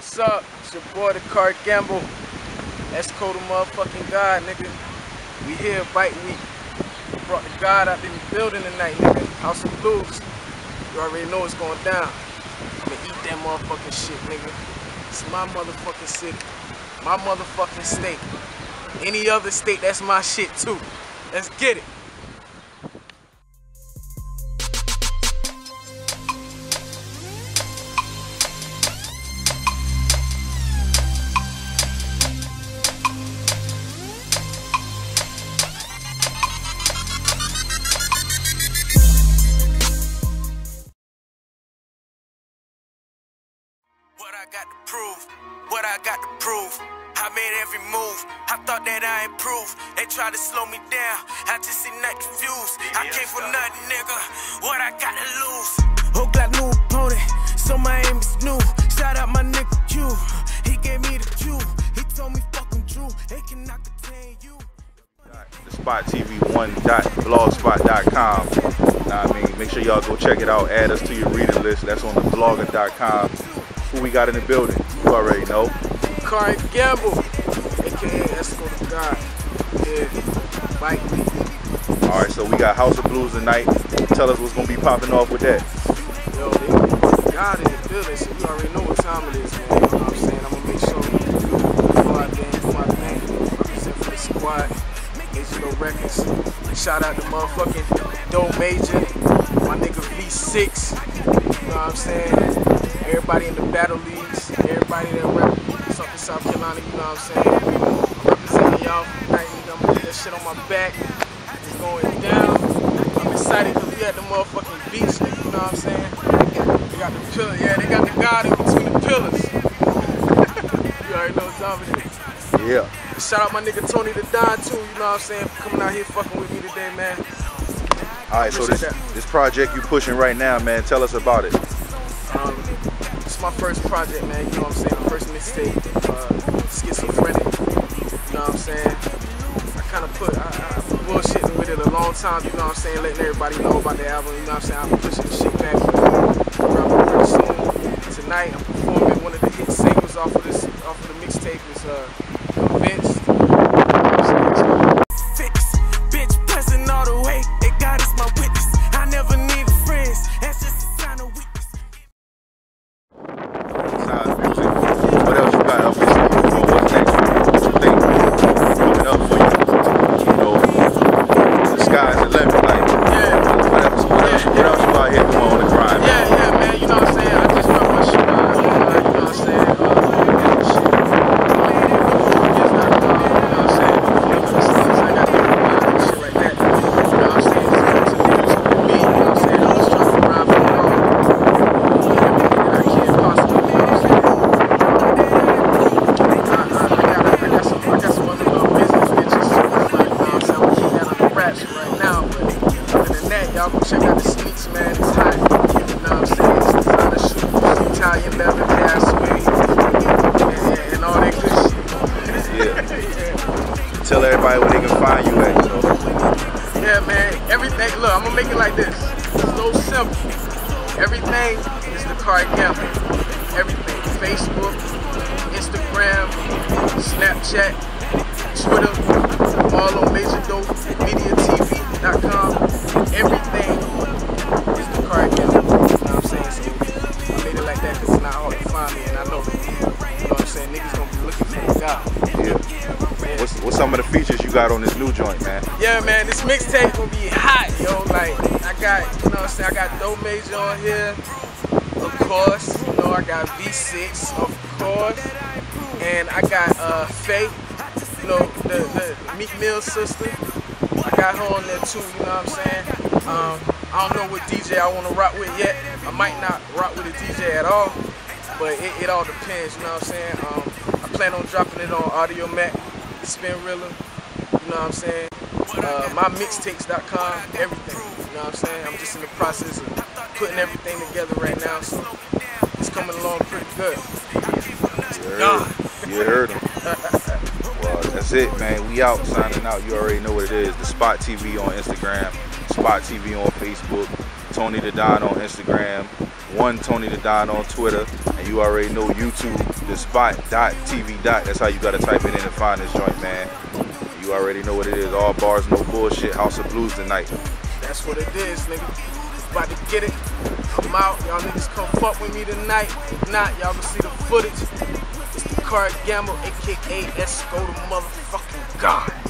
What's up? It's your boy, Dakari Gamble. That's Esco the motherfucking God, nigga. We here, Bike Week. Brought the God out in the building tonight, nigga. House of Blues. You already know what's going down. I'ma eat that motherfucking shit, nigga. It's my motherfucking city. My motherfucking state. Any other state, that's my shit too. Let's get it. I got to prove, what I got to prove. I made every move. I thought that I improved. They tried to slow me down. I just see nothing confused. I came for nothing, nigga. What I got to lose? Hook like new opponent, so my aim is new. Shout out my nigga Q. He gave me the cue. He told me fuck him Drew. They cannot contain you. the spot tv1.blogspot.com. Nah, I mean, make sure y'all go check it out. Add us to your reading list. That's on the blogger.com. Who we got in the building? You already know. Dakari Gamble, aka Esco the God. Yeah, Bike Week. All right, so we got House of Blues tonight. Tell us what's gonna be popping off with that. Yo, they God in the building, so you already know what time it is, man. You know what I'm saying? I'm gonna make sure you go out there and do my thing. Represent for the squad. Digital Records. Shout out to motherfucking Doe Major, my nigga V6. You know what I'm saying? Everybody in the battle leagues, everybody that rep something South Carolina, you know what I'm saying? Representing y'all nigga. I'm gonna put that shit on my back. It's going down. I'm excited because we at the motherfucking beach, nigga, you know what I'm saying? They got the pillar, yeah, they got the God in between the pillars. you already know what time it is. Yeah. Shout out my nigga Tony the Don too, you know what I'm saying, for coming out here fucking with me today, man. All right, so this that. this project you pushing right now, man. Tell us about it. Um, it's my first project, man, you know what I'm saying, the first mixtape, uh, Schizophrenic, you know what I'm saying. I kind of put, I, I bullshitting with it a long time, you know what I'm saying, letting everybody know about the album, you know what I'm saying, I'm pushing the shit back. Tonight, I'm performing one of the hit singles off of this, off of the mixtape, is uh, Convinced. Y'all go check out the sneaks, man. It's hot. You know what I'm saying? It's designer shoes, Italian leather, suede, and, and, and all that good shit. Yeah. Tell everybody where they can find you at. You know. Yeah, man. Everything. Look, I'm gonna make it like this. It's so simple. Everything is the card gamble. Everything. Facebook, Instagram, Snapchat, Twitter, all on MajorDopeMediaTV.com. you got on this new joint, man? Yeah, man, this mixtape gonna be hot, yo. Like, I got, you know what I'm saying, I got Doe Major on here, of course. You know, I got V6, of course. And I got uh, Faye, you know, the, the Meek Mill sister. I got her on there too, you know what I'm saying? Um, I don't know what DJ I wanna rock with yet. I might not rock with a DJ at all, but it, it all depends, you know what I'm saying? Um, I plan on dropping it on Audiomack, Spin Rilla, you know what I'm saying? Uh, mymixtapez.com, everything. You know what I'm saying? I'm just in the process of putting everything together right now, so it's coming along pretty good. You heard, you heard him. well, that's it, man. We out, signing out. You already know what it is. The Spot TV on Instagram, Spot TV on Facebook, Tony the Don on Instagram, one Tony the Don on Twitter, and you already know YouTube, the spot TV dot. That's how you gotta type it in and find this joint, man. You already know what it is. All bars, no bullshit. House of Blues tonight. That's what it is, nigga. About to get it. I'm out. Y'all niggas come fuck with me tonight. If not, y'all gonna see the footage. It's the card gamble, aka Esco the motherfucker.